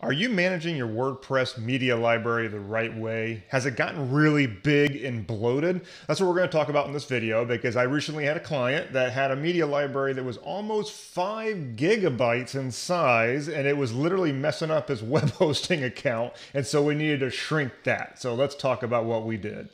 Are you managing your WordPress media library the right way? Has it gotten really big and bloated? That's what we're going to talk about in this video because I recently had a client that had a media library that was almost five gigabytes in size and it was literally messing up his web hosting account. And so we needed to shrink that. So let's talk about what we did.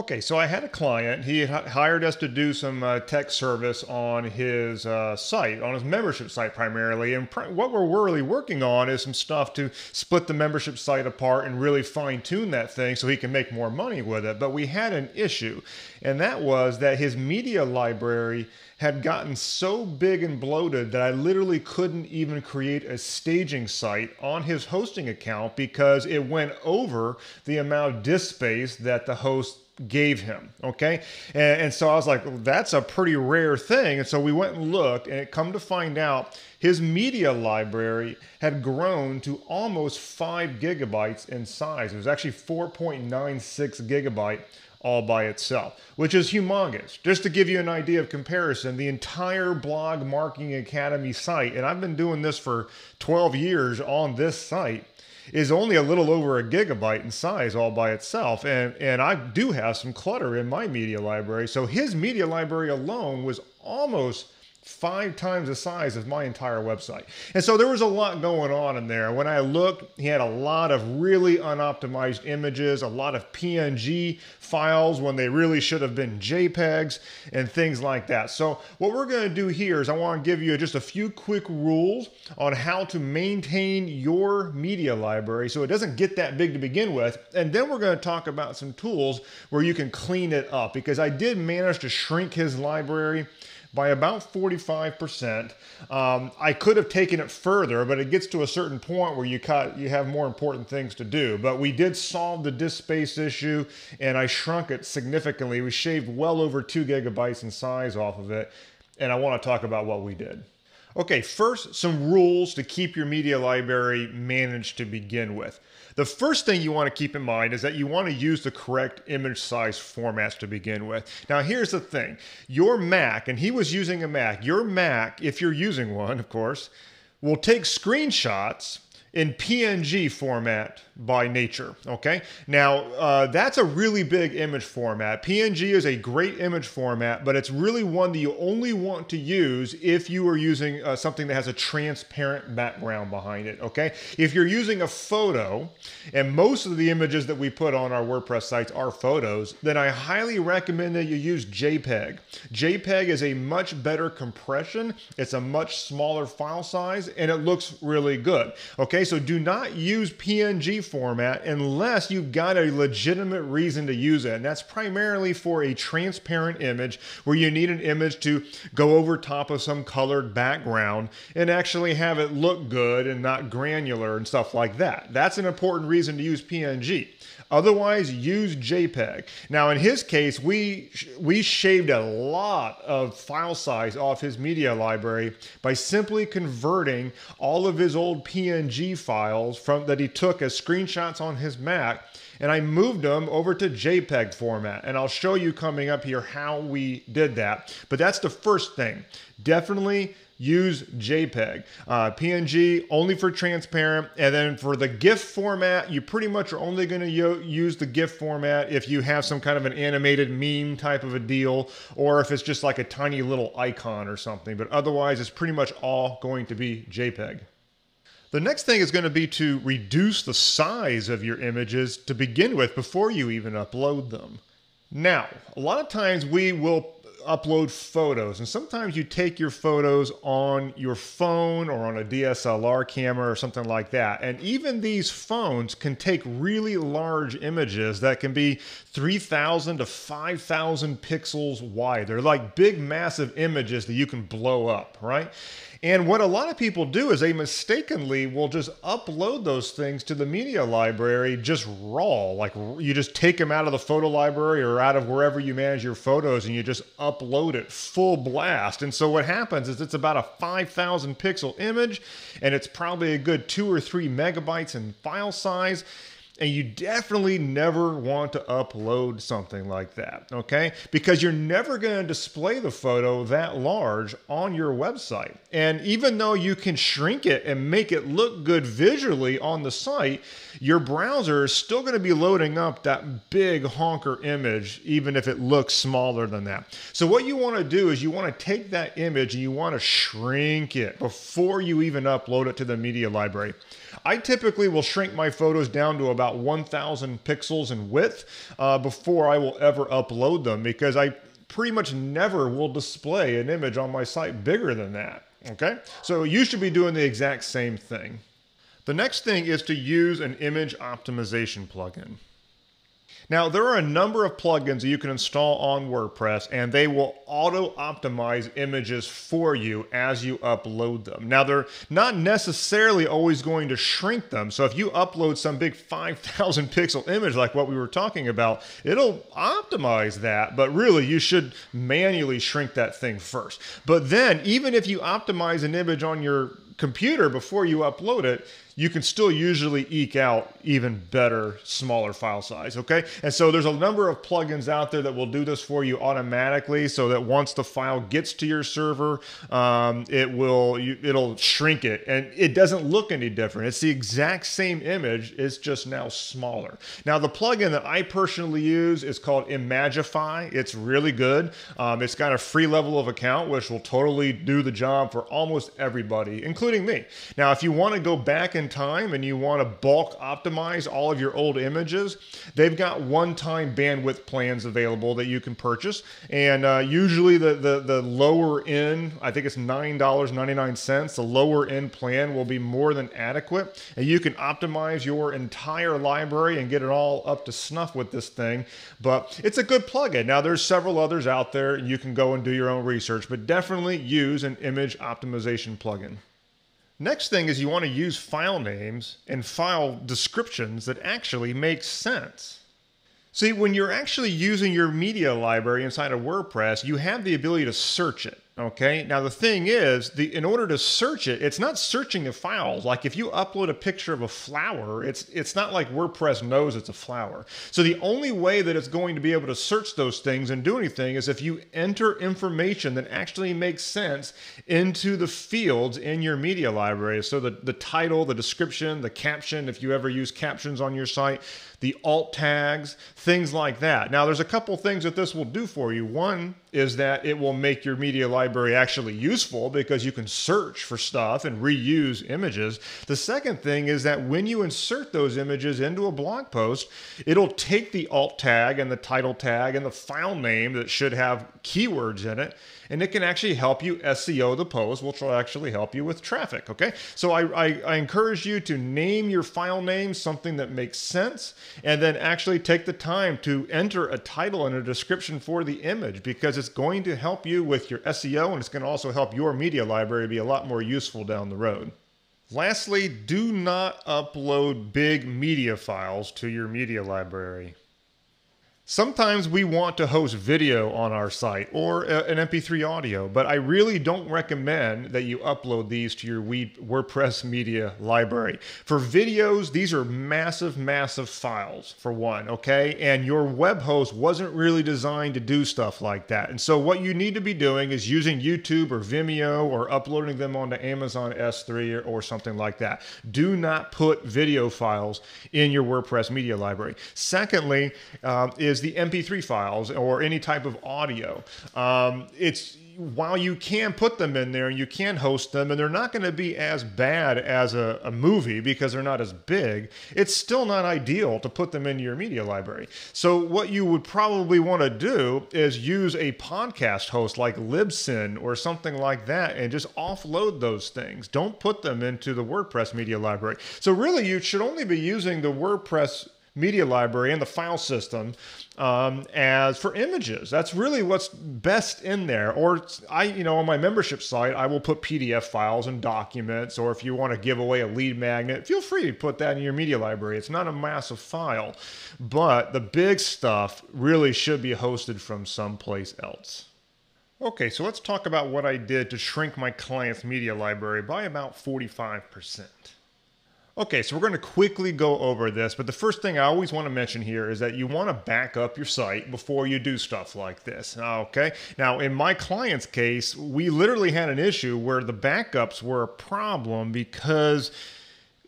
Okay, so I had a client. He hired us to do some uh, tech service on his uh, site, on his membership site primarily. And pr- what we're really working on is some stuff to split the membership site apart and really fine tune that thing so he can make more money with it. But we had an issue, and that was that his media library had gotten so big and bloated that I literally couldn't even create a staging site on his hosting account because it went over the amount of disk space that the host gave him. Okay. And, and, so I was like, well, that's a pretty rare thing. And so we went and looked, and it come to find out his media library had grown to almost five gigabytes in size. It was actually 4.96 gigabyte all by itself, which is humongous. Just to give you an idea of comparison, the entire Blog Marketing Academy site, and I've been doing this for 12 years on this site, is only a little over a gigabyte in size all by itself. And, and I do have some clutter in my media library. So his media library alone was almost five times the size of my entire website. And so there was a lot going on in there. When I looked, he had a lot of really unoptimized images, a lot of PNG files when they really should have been JPEGs and things like that. So what we're going to do here is I want to give you just a few quick rules on how to maintain your media library so it doesn't get that big to begin with. And then we're going to talk about some tools where you can clean it up because I did manage to shrink his library by about 45%. Um, I could have taken it further, but it gets to a certain point where you cut, you have more important things to do. But we did solve the disk space issue, and I shrunk it significantly. We shaved well over two gigabytes in size off of it, and I want to talk about what we did. Okay, first, some rules to keep your media library managed to begin with. The first thing you want to keep in mind is that you want to use the correct image size formats to begin with. Now, here's the thing your Mac, and he was using a Mac, your Mac, if you're using one, of course, will take screenshots in PNG format by nature. Okay, now uh, that's a really big image format. PNG is a great image format, but it's really one that you only want to use if you are using uh, something that has a transparent background behind it. Okay, if you're using a photo, and most of the images that we put on our WordPress sites are photos, then I highly recommend that you use JPEG. JPEG is a much better compression, it's a much smaller file size, and it looks really good. Okay, so do not use PNG format unless you've got a legitimate reason to use it. And that's primarily for a transparent image where you need an image to go over top of some colored background and actually have it look good and not granular and stuff like that. That's an important reason to use PNG. Otherwise, use JPEG. Now, in his case, we we shaved a lot of file size off his media library by simply converting all of his old PNG files from that he took as screenshots on his Mac and I moved them over to JPEG format. And I'll show you coming up here how we did that. But that's the first thing. Definitely use JPEG. Uh, PNG only for transparent, and then for the GIF format, you pretty much are only going to use the GIF format if you have some kind of an animated meme type of a deal, or if it's just like a tiny little icon or something. But otherwise, it's pretty much all going to be JPEG. The next thing is going to be to reduce the size of your images to begin with before you even upload them. Now, a lot of times we will upload photos. And sometimes you take your photos on your phone or on a DSLR camera or something like that. And even these phones can take really large images that can be 3,000 to 5,000 pixels wide. They're like big, massive images that you can blow up, right? And what a lot of people do is they mistakenly will just upload those things to the media library just raw. Like you just take them out of the photo library or out of wherever you manage your photos and you just upload it full blast. And so what happens is it's about a 5,000 pixel image and it's probably a good two or three megabytes in file size And you definitely never want to upload something like that, okay? Because you're never going to display the photo that large on your website. And even though you can shrink it and make it look good visually on the site, your browser is still going to be loading up that big honker image, even if it looks smaller than that. So, what you want to do is you want to take that image and you want to shrink it before you even upload it to the media library. I typically will shrink my photos down to about 1,000 pixels in width uh, before I will ever upload them because I pretty much never will display an image on my site bigger than that. Okay, so you should be doing the exact same thing. The next thing is to use an image optimization plugin. Now, there are a number of plugins that you can install on WordPress, and they will auto optimize images for you as you upload them. Now, they're not necessarily always going to shrink them. So, if you upload some big 5,000 pixel image like what we were talking about, it'll optimize that. But really, you should manually shrink that thing first. But then, even if you optimize an image on your computer before you upload it, you can still usually eke out even better, smaller file size. Okay. And so there's a number of plugins out there that will do this for you automatically so that once the file gets to your server, um, it will, you, it'll shrink it and it doesn't look any different. It's the exact same image. It's just now smaller. Now, the plugin that I personally use is called Imagify. It's really good. Um, it's got a free level of account, which will totally do the job for almost everybody, including me. Now, if you want to go back in time and you want to bulk optimize all of your old images, they've got one-time bandwidth plans available that you can purchase. And uh, usually the, the, the lower end, I think it's $9.99, the lower end plan will be more than adequate. And you can optimize your entire library and get it all up to snuff with this thing. But it's a good plugin. Now there's several others out there and you can go and do your own research, but definitely use an image optimization plugin. Next thing is you want to use file names and file descriptions that actually make sense. See, when you're actually using your media library inside of WordPress, you have the ability to search it. Okay. Now the thing is, the in order to search it, it's not searching the files. Like if you upload a picture of a flower, it's it's not like WordPress knows it's a flower. So the only way that it's going to be able to search those things and do anything is if you enter information that actually makes sense into the fields in your media library. So the, the title, the description, the caption, if you ever use captions on your site, the alt tags, things like that. Now, there's a couple things that this will do for you. One is that it will make your media library actually useful because you can search for stuff and reuse images. The second thing is that when you insert those images into a blog post, it'll take the alt tag and the title tag and the file name that should have keywords in it and it can actually help you SEO the post, which will actually help you with traffic. Okay, so I, I, I encourage you to name your file name something that makes sense, and then actually take the time to enter a title and a description for the image because it's going to help you with your SEO and it's going to also help your media library be a lot more useful down the road. Lastly, do not upload big media files to your media library. Sometimes we want to host video on our site or an MP3 audio, but I really don't recommend that you upload these to your WordPress media library. For videos, these are massive, massive files for one, okay? And your web host wasn't really designed to do stuff like that. And so what you need to be doing is using YouTube or Vimeo or uploading them onto Amazon S3 or, or something like that. Do not put video files in your WordPress media library. Secondly, um, the MP3 files or any type of audio. Um, it's while you can put them in there and you can host them, and they're not going to be as bad as a, a, movie because they're not as big, it's still not ideal to put them into your media library. So, what you would probably want to do is use a podcast host like Libsyn or something like that and just offload those things. Don't put them into the WordPress media library. So, really, you should only be using the WordPress media library and the file system um, as for images. That's really what's best in there. Or I, you know, on my membership site, I will put PDF files and documents. Or if you want to give away a lead magnet, feel free to put that in your media library. It's not a massive file, but the big stuff really should be hosted from someplace else. Okay, so let's talk about what I did to shrink my client's media library by about 45%. Okay, so we're going to quickly go over this, but the first thing I always want to mention here is that you want to back up your site before you do stuff like this. Okay, now in my client's case, we literally had an issue where the backups were a problem because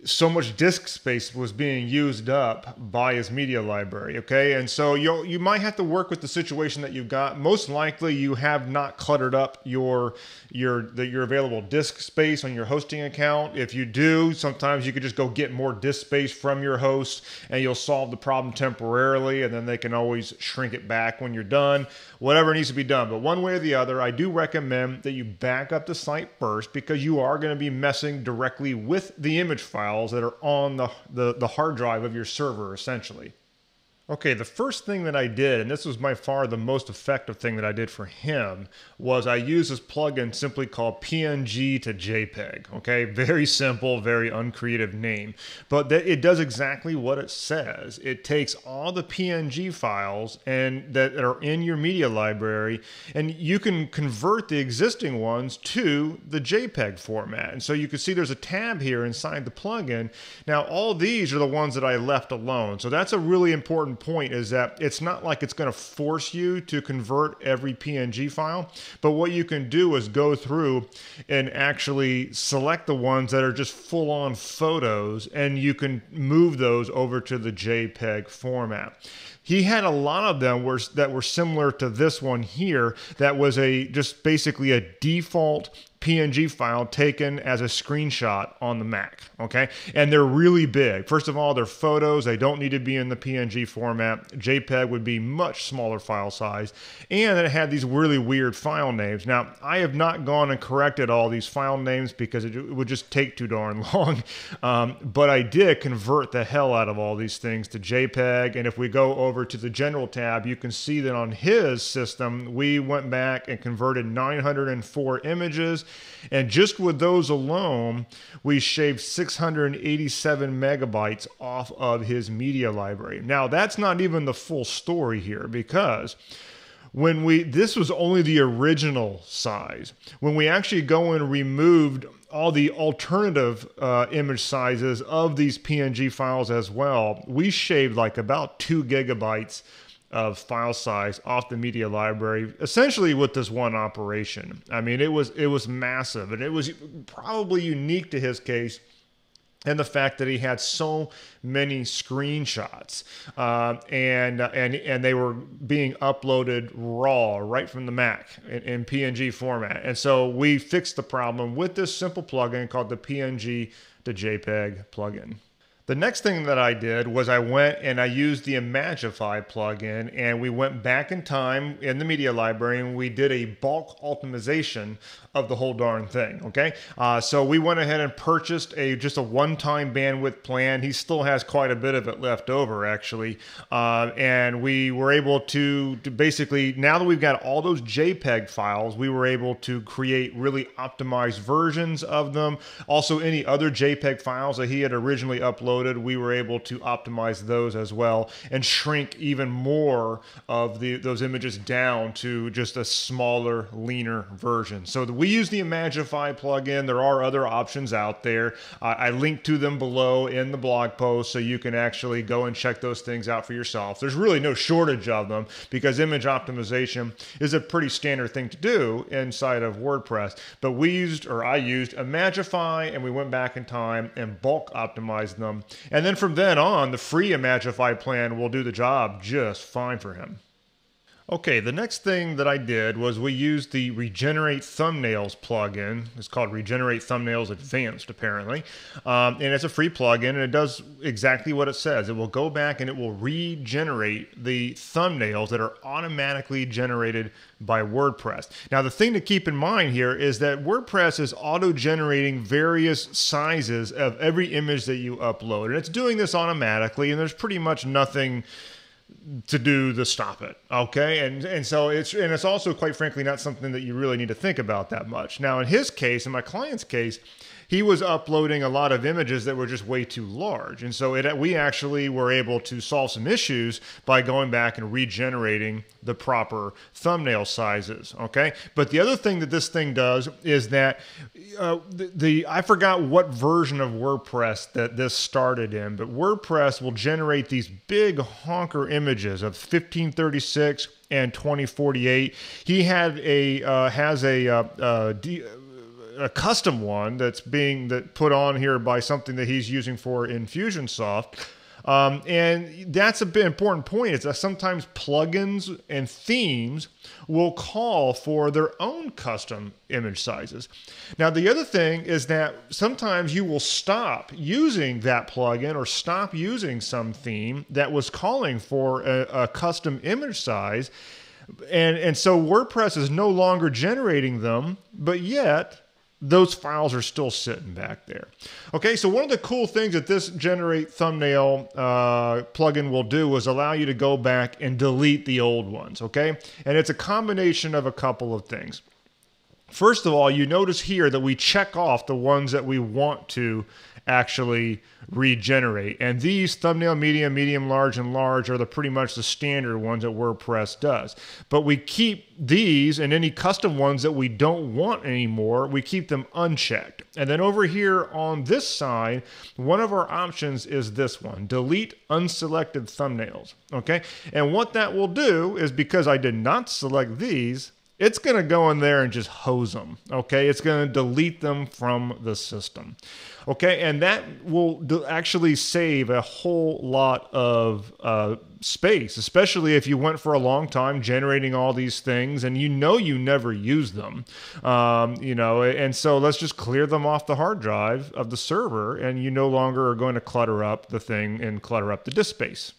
so much disk space was being used up by his media library okay? And so you you might have to work with the situation that you've got. Most likely you have not cluttered up your your the, your available disk space on your hosting account. If you do sometimes you could just go get more disk space from your host and you'll solve the problem temporarily and then they can always shrink it back when you're done. Whatever needs to be done. But one way or the other I do recommend that you back up the site first because you are going to be messing directly with the image file files that are on the, the, the hard drive of your server, essentially. Okay, the first thing that I did, and this was by far the most effective thing that I did for him, was I used this plugin simply called PNG to JPEG. Okay, very simple, very uncreative name, but it does exactly what it says. It takes all the PNG files and that are in your media library, and you can convert the existing ones to the JPEG format. And so you can see there's a tab here inside the plugin. Now, all these are the ones that I left alone. So that's a really important important point is that it's not like it's going to force you to convert every PNG file, but what you can do is go through and actually select the ones that are just full on photos and you can move those over to the JPEG format he had a lot of them were, that were similar to this one here that was a just basically a default PNG file taken as a screenshot on the Mac. Okay. And they're really big. First of all, they're photos. They don't need to be in the PNG format. JPEG would be much smaller file size. And it had these really weird file names. Now, I have not gone and corrected all these file names because it would just take too darn long. Um, but I did convert the hell out of all these things to JPEG. And if we go over to the general tab, you can see that on his system, we went back and converted 904 images and just with those alone, we shaved 687 megabytes off of his media library. Now, that's not even the full story here because when we this was only the original size when we actually go and removed all the alternative uh, image sizes of these png files as well we shaved like about two gigabytes of file size off the media library essentially with this one operation. I mean, it was it was massive and it was probably unique to his case and the fact that he had so many screenshots uh, and and and they were being uploaded raw right from the Mac in, in, PNG format. And so we fixed the problem with this simple plugin called the PNG to JPEG plugin. The next thing that I did was I went and I used the Imagify plugin and we went back in time in the media library and we did a bulk optimization of the whole darn thing. Okay, uh, so we went ahead and purchased a just a one-time bandwidth plan. He still has quite a bit of it left over actually, uh, and we were able to, to basically now that we've got all those JPEG files, we were able to create really optimized versions of them. Also, any other JPEG files that he had originally uploaded we were able to optimize those as well and shrink even more of the those images down to just a smaller, leaner version. So we use the Imagify plugin. There are other options out there. Uh, I link to them below in the blog post so you can actually go and check those things out for yourself. There's really no shortage of them because image optimization is a pretty standard thing to do inside of WordPress. But we used, or I used, Imagify and we went back in time and bulk optimized them and then from then on, the free Imagify plan will do the job just fine for him. Okay, the next thing that I did was we used the Regenerate Thumbnails plugin. It's called Regenerate Thumbnails Advanced, apparently. Um, and it's a free plugin, and it does exactly what it says. It will go back and it will regenerate the thumbnails that are automatically generated by WordPress. Now, the thing to keep in mind here is that WordPress is auto generating various sizes of every image that you upload, and it's doing this automatically, and there's pretty much nothing to do the stop it okay? And and so it's and it's also quite frankly not something that you really need to think about that much. Now in his case in my client's case he was uploading a lot of images that were just way too large. And so it, we actually were able to solve some issues by going back and regenerating the proper thumbnail sizes. Okay. But the other thing that this thing does is that uh, the, the, I forgot what version of WordPress that this started in, but WordPress will generate these big honker images of 1536 and 2048. He had a uh, has a uh, uh, a custom one that's being that put on here by something that he's using for Infusionsoft. Um, and that's a bit important point is that sometimes plugins and themes will call for their own custom image sizes. Now, the other thing is that sometimes you will stop using that plugin or stop using some theme that was calling for a, a custom image size. And, and so WordPress is no longer generating them, but yet those files are still sitting back there. Okay, so one of the cool things that this generate thumbnail uh, plugin will do is allow you to go back and delete the old ones, okay? And it's a combination of a couple of things. First of all, you notice here that we check off the ones that we want to actually regenerate. And these thumbnail, medium, medium, large, and large are the pretty much the standard ones that WordPress does. But we keep these and any custom ones that we don't want anymore, we keep them unchecked. And then over here on this side, one of our options is this one, delete unselected thumbnails. Okay. And what that will do is because I did not select these, it's going to go in there and just hose them. Okay. It's going to delete them from the system. Okay. And that will actually save a whole lot of uh, space, especially if you went for a long time generating all these things and you know you never use them. Um, you know, and so let's just clear them off the hard drive of the server and you no longer are going to clutter up the thing and clutter up the disk space.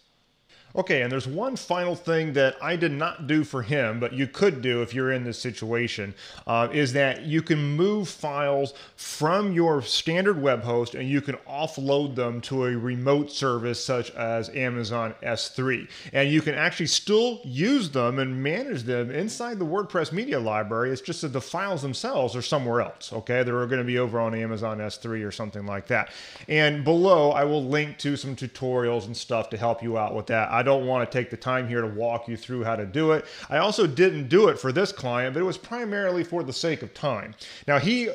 Okay, and there's one final thing that I did not do for him, but you could do if you're in this situation, uh, is that you can move files from your standard web host and you can offload them to a remote service such as Amazon S3. And you can actually still use them and manage them inside the WordPress media library. It's just that the files themselves are somewhere else, okay? They're going to be over on Amazon S3 or something like that. And below, I will link to some tutorials and stuff to help you out with that. I don't want to take the time here to walk you through how to do it. I also didn't do it for this client, but it was primarily for the sake of time. Now, he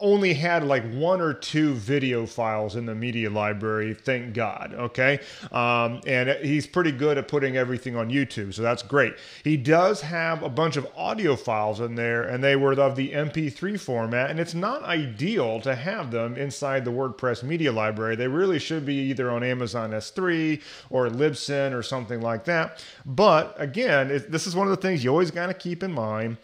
only had like one or two video files in the media library, thank God, okay? Um, and he's pretty good at putting everything on YouTube, so that's great. He does have a bunch of audio files in there, and they were of the MP3 format, and it's not ideal to have them inside the WordPress media library. They really should be either on Amazon S3 or Libsyn or something like that. But again, it, this is one of the things you always got to keep in mind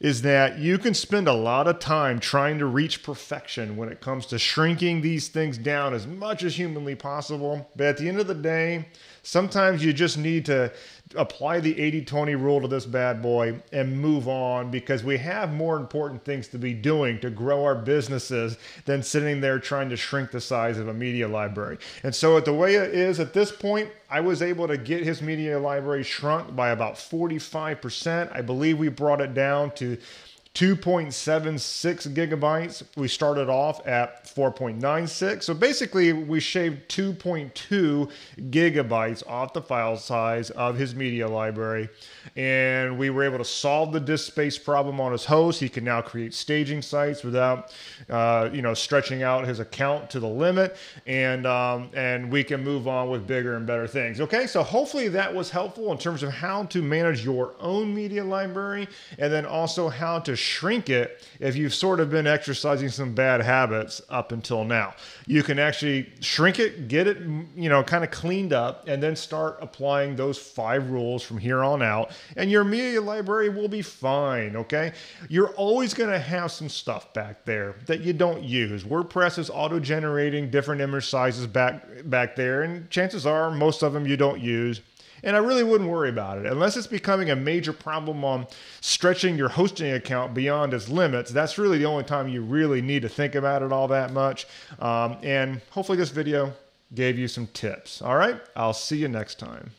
is that you can spend a lot of time trying to reach perfection when it comes to shrinking these things down as much as humanly possible. But at the end of the day, sometimes you just need to apply the 80 20 rule to this bad boy and move on because we have more important things to be doing to grow our businesses than sitting there trying to shrink the size of a media library. And so, at the way it is at this point, I was able to get his media library shrunk by about 45%. I believe we brought it down to 2.76 gigabytes. We started off at 4.96. So basically, we shaved 2.2 gigabytes off the file size of his media library. And we were able to solve the disk space problem on his host. He can now create staging sites without, uh, you know, stretching out his account to the limit. And, um, and we can move on with bigger and better things. Okay, so hopefully that was helpful in terms of how to manage your own media library and then also how to shrink it if you've sort of been exercising some bad habits up until now. You can actually shrink it, get it, you know, kind of cleaned up, and then start applying those five rules from here on out, and your media library will be fine, okay? You're always going to have some stuff back there that you don't use. WordPress is auto-generating different image sizes back back there, and chances are most of them you don't use. And I really wouldn't worry about it unless it's becoming a major problem on stretching your hosting account beyond its limits. That's really the only time you really need to think about it all that much. Um, and hopefully, this video gave you some tips. All right, I'll see you next time.